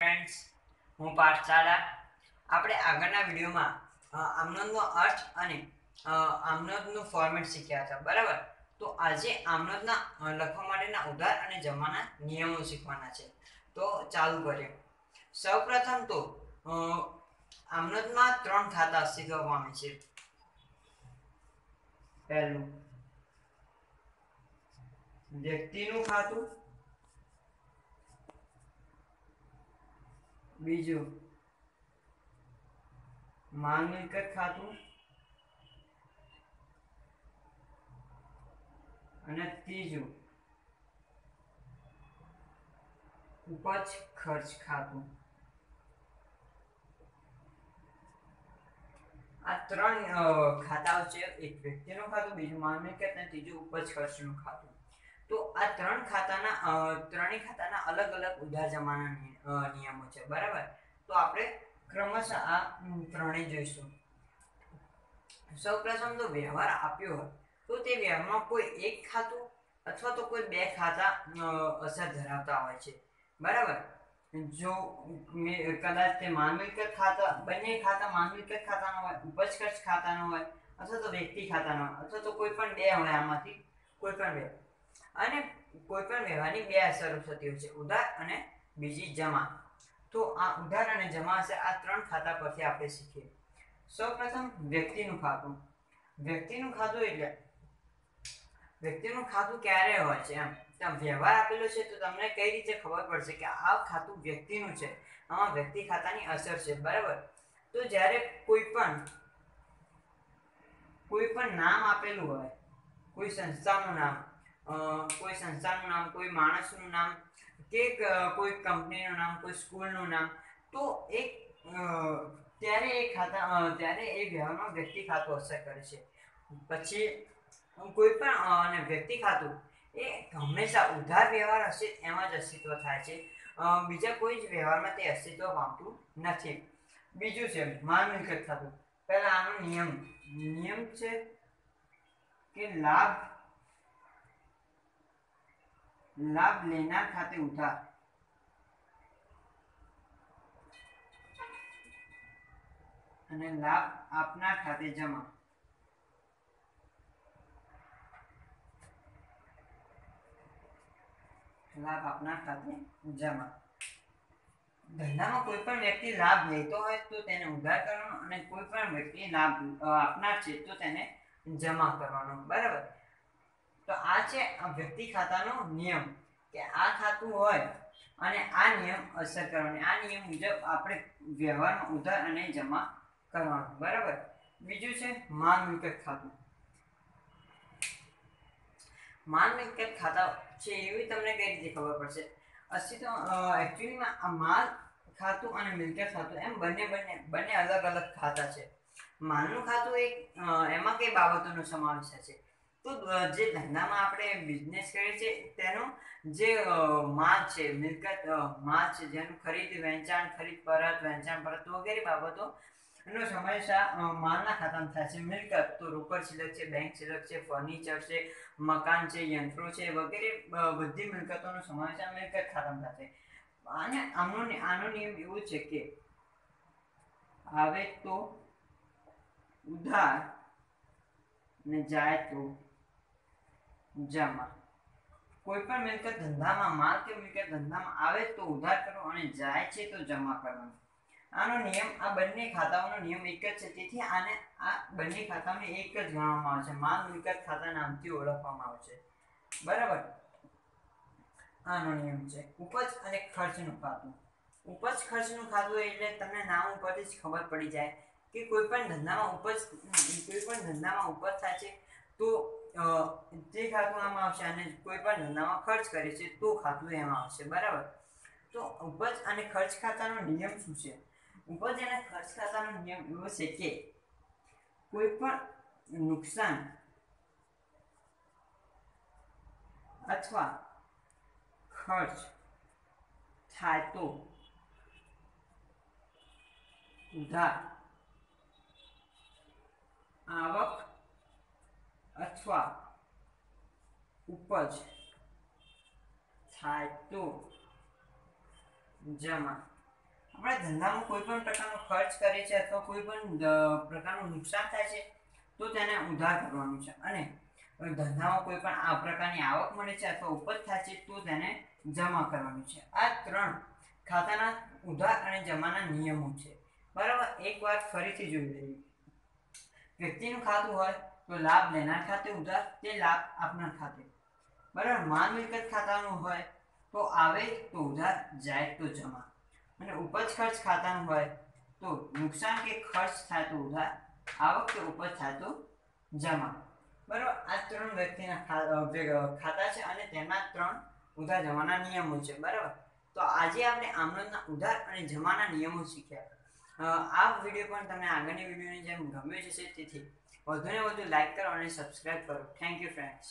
Friends હું પાઠશાળા. આપણે આગળના વિડીયોમાં આમનોદનો અર્થ અને આમનોદનું ફોર્મેટ શીખ્યા હતા, બરાબર? તો આજે આમનોદના લખવા માટેના ઉધાર અને જમાના નિયમો શીખવાના છે. તો ચાલુ કરીએ. સૌપ્રથમ તો આમનોદમાં ત્રણ ખાતા અસ્તિત્વ પામે છે. પહેલું, વ્યક્તિનું ખાતું બીજું? માલ મિલકત ખાતું? અને ત્રીજું? ઉપજ ખર્ચ ખાતું. આ ત્રણ ખાતાઓ છે. એક વ્યક્તિનું ખાતું, બીજું માલ મિલકત અને ત્રીજું ઉપજ ખર્ચનું ખાતું. તો આ ત્રણ ખાતાના ત્રણેય ખાતાના અલગ અલગ ઉધાર જમાના નિયમો છે, બરાબર? તો આપણે ક્રમશઃ આ ત્રણેય જોઈશું. સૌપ્રથમ તો વ્યવહાર આપ્યો હોય, તો તે વ્યવહારમાં કોઈ એક ખાતું અથવા તો કોઈ બે ખાતા અસર ધરાવતા હોય છે, બરાબર? જો કદાચ તે માન મિલકત ખાતા, બંને ખાતા માન મિલકત ખાતાનો હોય ઉપજ ખર્ચ ખાતાનો હોય, અથવા તો વ્યક્તિ ખાતાનો હોય, અથવા તો કોઈ પણ બે હોય આમાંથી, કોઈ પણ બે. અને કોઈ પણ વ્યવહારની બે અસરો થતી હોય છે, ઉધાર અને બીજી જમા. તો આ ઉધાર અને જમા હશે, આ ત્રણ ખાતા પરથી આપણે શીખીએ. સૌપ્રથમ વ્યક્તિનું ખાતું. વ્યક્તિનું ખાતું એટલે વ્યક્તિનું ખાતું ક્યારે હોય છે એમ? ત્યાં વ્યવહાર આપેલો છે, તો તમને કઈ રીતે ખબર પડશે કે આ ખાતું વ્યક્તિનું છે? આમાં વ્યક્તિ ખાતાની અસર છે, બરાબર? તો જ્યારે કોઈ પણ કોઈ પણ નામ આપેલું હોય, કોઈ સંસ્થાનું નામ કોઈ સંસ્થાનું નામ, કોઈ માણસનું નામ, કે કોઈ કંપનીનું નામ, કોઈ સ્કૂલનું નામ, તો એક ત્યારે એ ખાતા ત્યારે એ વ્યવહારમાં વ્યક્તિ ખાતું અસર કરે છે. પછી કોઈ પણ અને વ્યક્તિ ખાતું, એ હંમેશા ઉધાર વ્યવહાર હશે એમાં જ અસ્તિત્વ થાય છે. બીજા કોઈ જ વ્યવહારમાં તે અસ્તિત્વ પામતું નથી. બીજું છે, માલ મિલકત ખાતું. પહેલાં આનો નિયમ નિયમ છે કે લાભ લાભ લેનાર ખાતે ઉધાર અને લાભ આપનાર ખાતે જમા. લાભ આપનાર ખાતે જમા. ધંધામાં કોઈ પણ વ્યક્તિ લાભ લેતો હોય તો તેને ઉધાર કરવાનો અને કોઈ પણ વ્યક્તિ લાભ આપનાર છે તો તેને જમા કરવાનો. બરાબર? છે આ વ્યક્તિ ખાતાનો નિયમ કે આ ખાતું હોય અને આ નિયમ અસર કરવાની. આ નિયમ મુજબ આપણે વ્યવહારમાં ઉધાર અને જમા કરવાનું. બરાબર? બીજું છે માલ મિલકત ખાતું. માલ મિલકત ખાતા છે એવી તમને કઈ રીતે ખબર પડશે? અસ્તિત્વ એકચ્યુઅલીમાં આ માલ ખાતું અને મિલકત ખાતું એમ બંને બંને બંને અલગ અલગ ખાતા છે. માલનું ખાતું એક એમાં કઈ બાબતોનો સમાવેશ છે? તો જે ધંધામાં આપણે બિઝનેસ કરીએ છીએ, તેનો જે માલ છે, મિલકત માલ છે, જેનું ખરીદ, વેચાણ, ખરીદ, પરત, વેચાણ, પરત વગેરે બાબતો, એનો સમાવેશ માલના ખાતામાં થાય છે. મિલકત તો રોકડ સિલક છે, બેંક સિલક છે ફર્નિચર છે, મકાન છે, યંત્રો છે, વગેરે બધી મિલકતોનો સમાવેશ મિલકત ખાતામાં થશે અને આનો આનો નિયમ એવો છે કે, આવે તો, ઉધાર ને જાય તો જમા. કોઈ પણ મિલકત ધંધામાં માલ કે મિલકત ધંધામાં આવે તો ઉધાર કરો અને જાય છે તો જમા કરવાનું. આનો નિયમ, આ બંને ખાતાઓનો નિયમ એક જ છે. તેથી આને આ બંને ખાતાઓને એક જ ગણવામાં આવે છે. માલ, મિલકત ખાતા નામથી ઓળખવામાં આવે છે. બરાબર? આનો નિયમ છે. ઉપજ અને ખર્ચનું ખાતું. ઉપજ ખર્ચનું ખાતું એટલે તમને નામ ઉપરથી જ ખબર પડી જાય કે કોઈ પણ ધંધામાં ઉપજ, કોઈ પણ ધંધામાં ઉપજ થાય છે તો તે ખાતું આમાં આવશે અને કોઈ પણ ધંધામાં ખર્ચ કરે છે, તો ખાતું એમાં આવશે, બરાબર? તો ઉપજ અને ખર્ચ ખાતાનો નિયમ શું છે? ઉપજ અને ખર્ચ ખાતાનો નિયમ એવો છે કે કોઈ પણ નુકસાન અથવા ખર્ચ થાય તો ઉધાર, આવક અથવા ઉપજ થાય તો જમા. આપણે ધંધામાં કોઈ પણ પ્રકારનો ખર્ચ કરીએ છીએ અથવા કોઈ પણ પ્રકારનું નુકસાન થાય છે, તો તેને ઉધાર કરવાનું છે. અને ધંધામાં કોઈ પણ આ પ્રકારની આવક મળે છે અથવા ઉપજ થાય છે, તો તેને જમા કરવાનું છે. આ ત્રણ ખાતાના ઉધાર અને જમાના નિયમો છે. બરાબર એકવાર ફરીથી જોઈ લઈએ. વ્યક્તિનું ખાતું હોય તો લાભ લેનાર ખાતે ઉધાર તે લાભ આપનાર ખાતે. બરાબર? માલ મિલકત ખાતાનું હોય તો આવે તો ઉધાર જાય તો જમા. અને ઉપજ ખર્ચ ખાતાનું હોય તો નુકસાન કે ખર્ચ થાય તો ઉધાર આવક કે ઉપજ થાય તો જમા. બરાબર? આ ત્રણ વ્યક્તિના ખાતા છે અને તેના ત્રણ ઉધાર જમાના નિયમો છે. બરાબર? તો આજે આપણે આમનોંધના ઉધાર અને જમાના નિયમો શીખ્યા. આ વીડિયો પણ તમને આગળની વિડીયોની જેમ ગમ્યો જશે તેથી વધુને વધુ લાઈક કરો અને સબસ્ક્રાઈબ કરો થેન્ક યુ ફ્રેન્ડ્સ